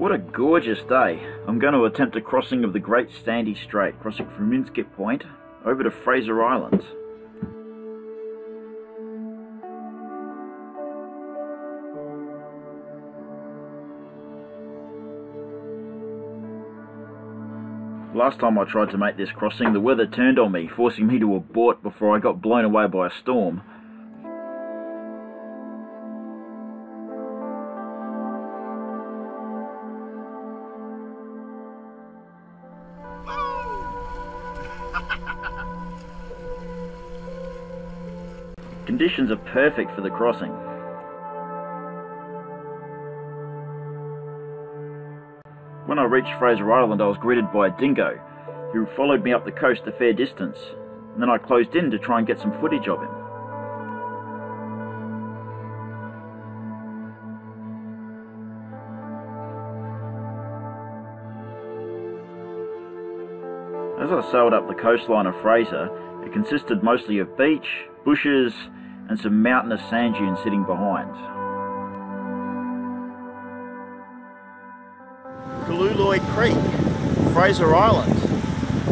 What a gorgeous day. I'm going to attempt a crossing of the Great Sandy Strait, crossing from Inskip Point over to Fraser Island. Last time I tried to make this crossing, the weather turned on me, forcing me to abort before I got blown away by a storm. Conditions are perfect for the crossing. When I reached Fraser Island I was greeted by a dingo, who followed me up the coast a fair distance, and then I closed in to try and get some footage of him. As I sailed up the coastline of Fraser, it consisted mostly of beach, bushes, and some mountainous sand dunes sitting behind. Kaluluoy Creek, Fraser Island,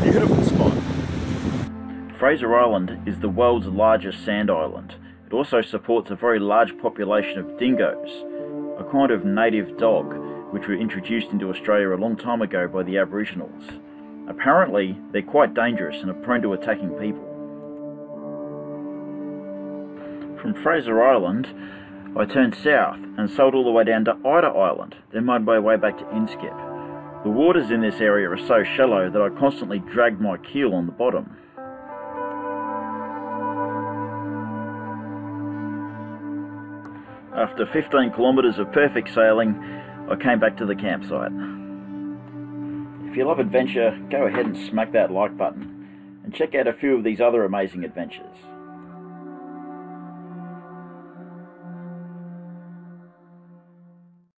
beautiful spot. Fraser Island is the world's largest sand island. It also supports a very large population of dingoes, a kind of native dog which were introduced into Australia a long time ago by the Aboriginals. Apparently, they're quite dangerous and are prone to attacking people. From Fraser Island, I turned south and sailed all the way down to Ida Island, then made my way back to Inskip. The waters in this area are so shallow that I constantly dragged my keel on the bottom. After 15 kilometres of perfect sailing, I came back to the campsite. If you love adventure, go ahead and smack that like button and check out a few of these other amazing adventures.